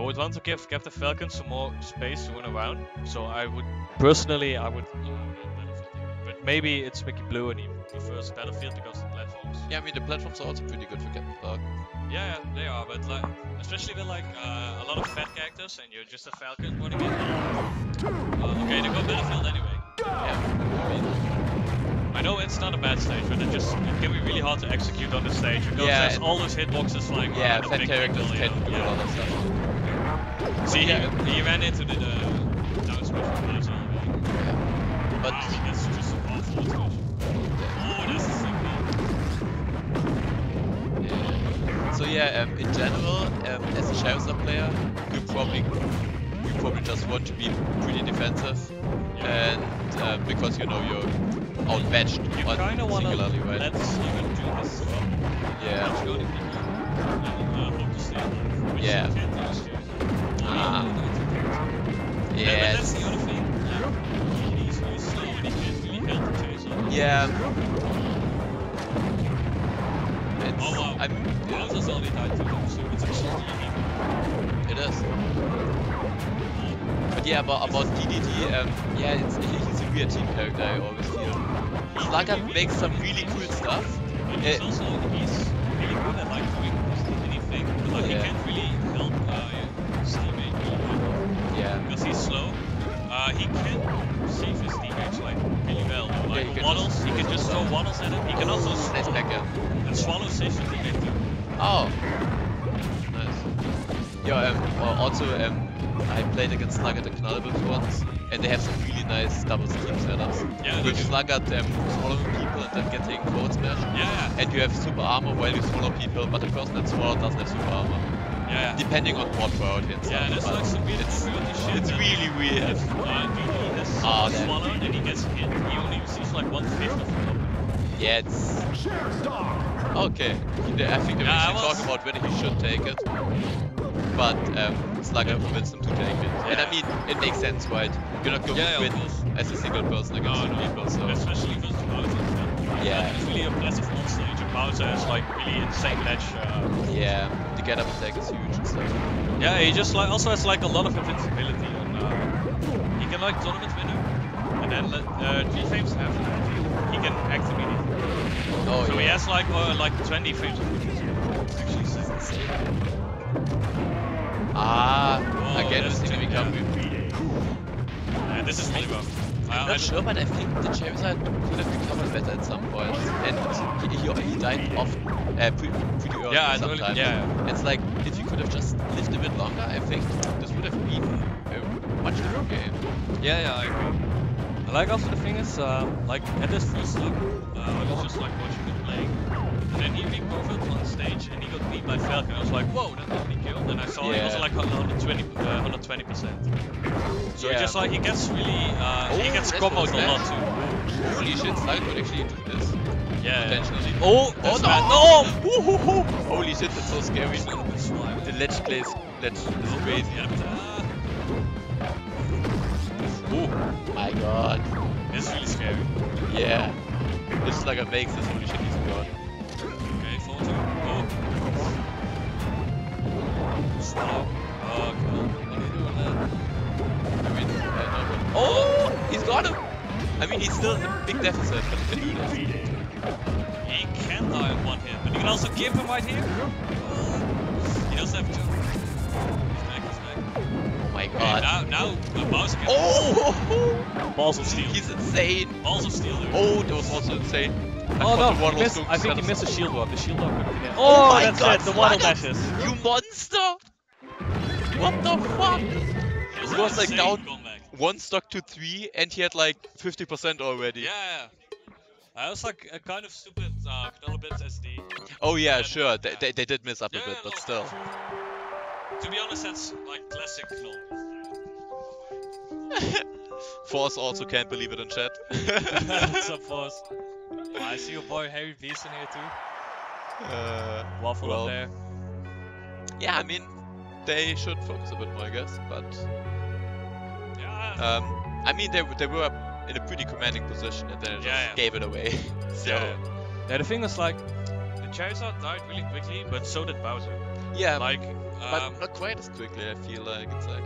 I would want to give Captain Falcon some more space to run around. So I would personally, I would. But maybe it's Mickey Blue and he prefers Battlefield because of the platforms. Yeah, I mean the platforms are also pretty good for Captain Falcon. Yeah, yeah, they are, but like, especially with like uh, a lot of fat characters and you're just a Falcon running in. Uh, okay, they go Battlefield anyway. Yeah, I mean, I know it's not a bad stage, but it just it can be really hard to execute on the stage because Yeah, there's all those hitboxes like yeah, around the fat characters can do a lot of stuff. Yeah. See, he, he ran into the uh, down plays all the way. But Wow, he gets just a awful switch. Oh, that's the single. Yeah. So yeah, um, in general, um, as a Charizard player, you probably you probably just want to be pretty defensive, and uh, because you know you're outmatched You on kind of want to singularly, right? let Steven do this well. Yeah. Let's go to people and uh, hope to stay Yeah. Ah. Yeah, but that's the other thing. Yeah. He's really slow and he can't really help the chaser. Yeah. It's, Oh wow. I'm, Bowser's only died so it's actually really it is. But yeah, about, about DDD, um, yeah, it's, he's a weird team character, I always feel. Sluggard makes some really cool stuff. And he's also he's really good at like doing anything, but like Yeah. he can't I played against Sluggard at Knallbus once, and they have some really nice double team setups. Yeah, they With do. Sluggard um, swallowing people and then getting forward smash. Yeah, And you have super armor while you swallow people, but the person that swallowed doesn't have super armor. yeah, yeah. Depending on what priority and Yeah, that's but like some weird it's, community shit. it's really weird. If uh, DD has Ah, swallowed and he gets hit, he only receives like one fifth of the Yeah, it's... Okay, He- I think they Yeah, I actually talk was- about whether he should take it. But um, Sluggard convinced him to take it. And I mean, it makes sense, right? You're not going Yeah, to win as a single person against No, no, people, so... especially versus Bowser. Yeah. It's really a blessed on stage. And Bowser is like really insane ledge. Uh, Yeah, the get up attack is huge and stuff. yeah, he just like also has like a lot of invincibility and uh, he can like tournament winner. And then uh, frames after that, he can act immediately. Oh, so yeah. he has like uh, like 20 frames of invincibility. Actually, it's insane. Ah, Oh, again, too- thing become... Yeah, this is really. I, I'm not sure, but I think the Charizard could have recovered better at some point. And he, he, he died off uh, pretty, pretty early Yeah, I totally- sometimes. yeah. It's like, if you could have just lived a bit longer, I think this would have been a much different game. Yeah, yeah, I agree. I like also the thing is, uh, like at this first look, uh, I was just like watching him playing, and then he recovered on stage and he got beat by Falcon. I was like, whoa, that me killed. And I saw he was Yeah. like 120, uh, 120 percent. So he Yeah. just like he gets really, uh, he Oh, gets that's comboed a lot too. Holy shit, Sluggard could actually do this. Yeah. yeah. Potentially. Oh, Oh no! No! Ooh, hoo, hoo. Holy shit, that's so scary. No! Good slime. The ledge plays, ledge is crazy. Yeah, but, uh, Oh my god. it's really scary. Yeah. If Sluggard makes this, holy shit, I mean, he's still in a big deficit, but he can do this. He can die in one hit, but you can also give him right here. He doesn't have jump. He's back, he's back. Oh my god. now, now, the Bowser can. Oh! Balls of steel. He's insane. Balls of steel, dude. Oh, that was also insane. I Oh no, the he missed, I to think he missed a us- shield walk. The shield walk. could have Oh Oh, my that's God, it. The waddle dashes. You monster! What the fuck? It was, like, down-. One stock to three, and he had like 50% already. Yeah, yeah. I was like a kind of stupid uh, Knullebibs SD. Oh yeah, Yeah, sure. They, yeah. they, they did mess up Yeah, a bit, no, but still. To be honest, that's like classic Knoll. Force also can't believe it in chat. What's up, Force? Oh, I see your boy Harry Beast in here too. uh, Waffle well, up there. yeah, I mean, they should focus a bit more, I guess. But. Um, I mean, they they were in a pretty commanding position, and then they just Yeah, yeah. gave it away. so yeah. Yeah, the thing is like, the Charizard died really quickly, but so did Bowser. yeah, Like, but Um, not quite as quickly. I feel like it's like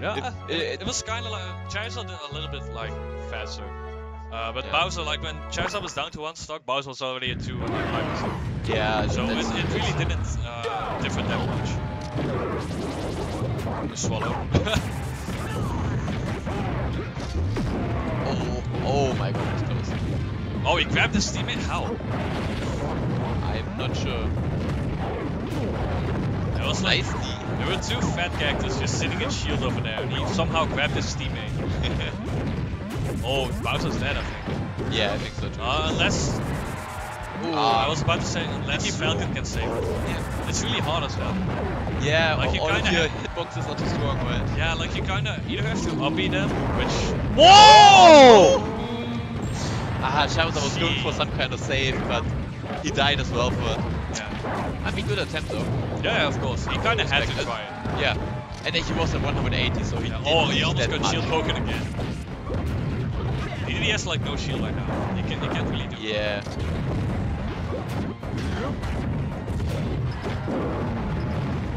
yeah, if- uh, it, it- it was kind of like Charizard a little bit like faster. Uh, but Yeah. Bowser, like when Charizard was down to one stock, Bowser was already at two and like, yeah. So it, it really didn't uh, differ that much. You swallow. Oh, oh my close. oh, he grabbed his teammate? How? I'm not sure. There was like, Nice there were two fat cactus just sitting in shield over there, and he somehow grabbed his teammate. oh, Bowser's dead, I think. Yeah, I think so too. Uh, unless, Ooh, I was about to say, unless Falcon can save him. yeah, It's really hard as well. yeah like you all kinda your have- hitboxes are too strong, right? Yeah, like you kinda either have to uppy them, which Whoa! Ah, Charizard was going for some kind of save, but he died as well for it. yeah, I mean, good attempt though. yeah, of course, he kinda had to try it. Yeah. And then he was at 180, so he Yeah. Oh, he almost got shield much. broken again. He, he has like no shield right now. He, can, he can't really do. Yeah.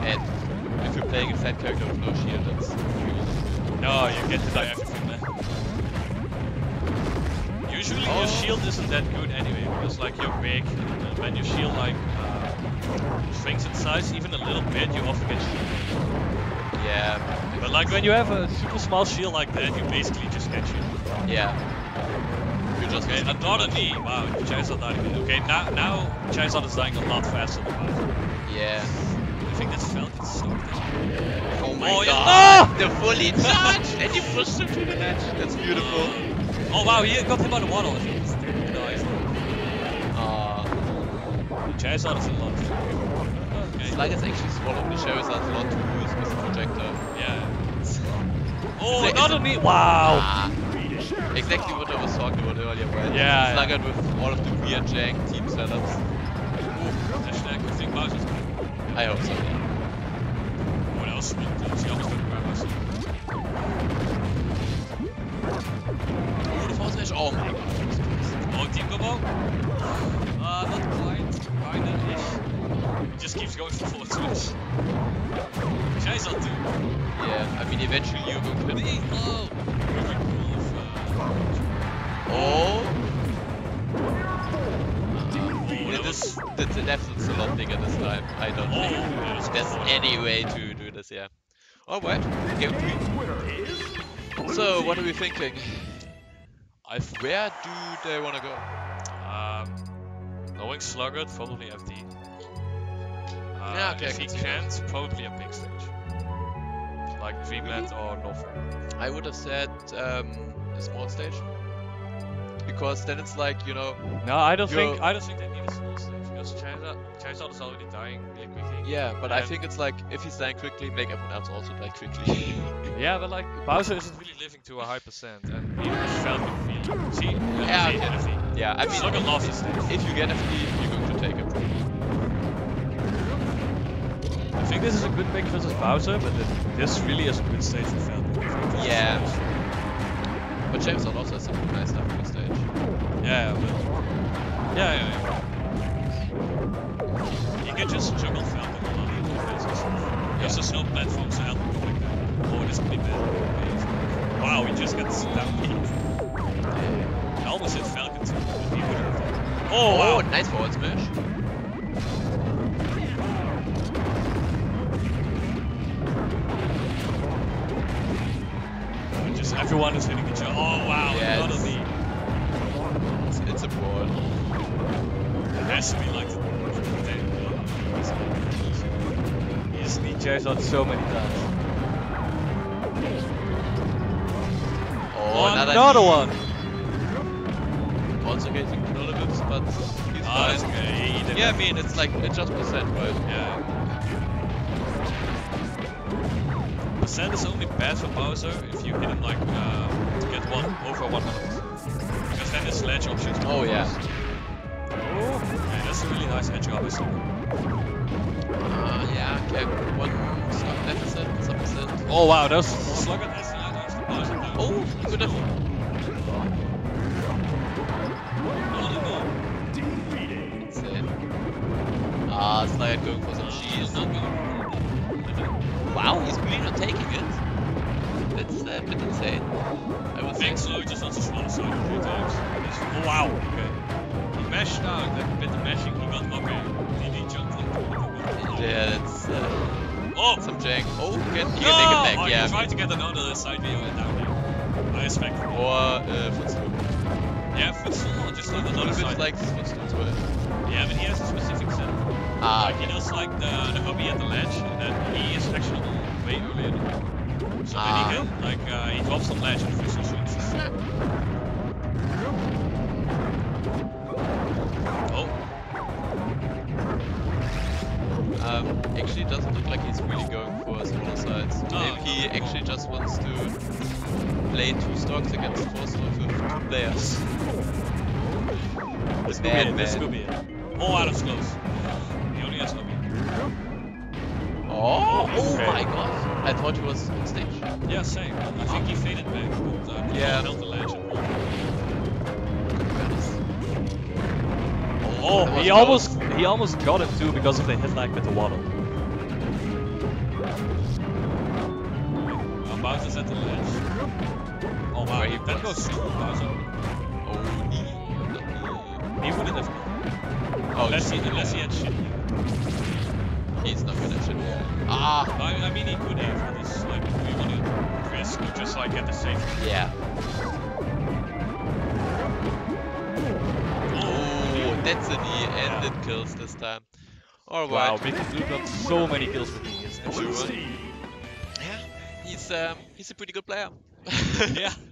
And if you're playing a fat character with no shield, that's really No, you get to die everything, man. Usually Oh. your shield isn't that good anyway, because like you're big, and when your shield like uh, shrinks in size even a little bit, you often get shield. Yeah. But like when you have a super small shield like that, you basically just get shield. Yeah. Just Okay, another knee. Wow, Charizard died again. Okay, now now Charizard is dying a lot faster than Bowser. Yeah. I think that's Falcon's stoked. Oh my Oh, yeah. god! The fully charged! and you pushed him to the ledge. That's beautiful. Oh wow, he got hit by the water. I think. Nice. Uh, Charizard is in love. Okay. it's like it's actually swallowed. The Charizard's a lot to use with the projector. Yeah. Oh, a- another a- knee. Wow. Ah, exactly what I was talking about earlier, right? Yeah, It's like with all of the weird jank team setups. Hashtag I think Bowser's back. I hope so, yeah. What else? She almost didn't grab us. Oh, the force smash. Oh my god. Oh, team combo? Uh, not quite. Kinda ish. He just keeps going for forward switch. Charizard too. Yeah, I mean, eventually you're going to. Oh! Really uh, Oh! Yeah, this, was- the, the deficit's a lot bigger this time. I don't think that there's any way to do this, yeah. Alright, game three. So, what are we thinking? I, where do they want to go? Um, knowing Sluggard, probably FD. Uh, Yeah, okay, if he can see that. can't, probably a big stage. Like Dreamland or North. I would have said um, a small stage. Because then it's like, you know, No, I don't think I don't think they need a small stage because Charizard, Charizard is already dying really quickly. yeah, but I think it's like, if he's dying quickly, make everyone else also die quickly. Yeah, but like Bowser isn't really living to a high percent, and even if Falcon see, Yeah, FD, okay. FD. yeah, I mean, Sluggard loves his stage. if you get FD, you're going to take it. I think this is a good pick versus Bowser, but this really is a good stage for Falcon. Yeah. But James also has some nice stuff on the stage. Yeah, but yeah, yeah, yeah. You can just juggle Falcon a lot easier versus because there's no platforms to help him like that. Oh, this could be bad. Wow, he just got stampede. I almost hit Falcon too. but he wouldn't have. Oh, Oh, wow. Oh, nice forward smash. Everyone is hitting each other. Oh, wow. Yeah, another it's- knee. It's, it's a brawl. It has to be like the He's chased out so many times. Oh, another, another one. Also getting Knullebibs, but he's Ah, okay. Yeah, I mean, it's like, it's just percent, right? Yeah. Percent is only bad for Bowser if you hit him like uh, to get one over 100. Because then the sledge options. Oh, yeah. Oh, okay, that's a really nice edge up. isn't? Uh, yeah, okay. One some deficit, some percent. Oh wow, that was Sluggard has the items for Bowser now. Oh, good enough. Another goal. Insane. Ah, Slayer going for some Uh, cheese. not going. Really not taking it. That's uh, a bit insane. I think. Thanks, slow just on the smaller side a few times. Oh, wow, okay. He mashed out, like a bit of mashing, he got okay. He, he jumped on Yeah, that's uh, Oh! some jank. Oh, he can, he no! can take it back, oh, yeah. He tried to get another side view and down there. I expect. Or uh, footstool. Yeah, footstool, just on A another side. bit like footstool as well. Yeah, but he has a specific setup. Ah, Like, he does like the, the hobby at the ledge, and then he is actually way earlier than. So Ah. then he can, like, uh, he drops some ledge and. Oh, Um, actually, it doesn't look like he's really going for smaller sides. Oh, Maybe he no. actually just wants to play two stocks against four stocks with two players. this could be it, this could be it. Oh, Adam's close. Oh, oh okay. my god! I thought he was on stage. Yeah, same. I think he faded back, but uh, Yeah. held the ledge. Oh, That was he close. almost he almost got him too because of the hit lag with the waddle. Uh, Bowser's at the ledge. Oh wow, Where he that was. goes through Bowser. Oh, knee. He wouldn't have gone. Oh, unless, he, unless he had shit. He's not gonna shit. Ah, I, I mean, he could have, but it's like, we want to risk just like get the safe. yeah. Oh, that's a knee, and it kills this time. Alright. Wow, Big Blue got so many kills with me. Yeah, he's um, he's a pretty good player. yeah.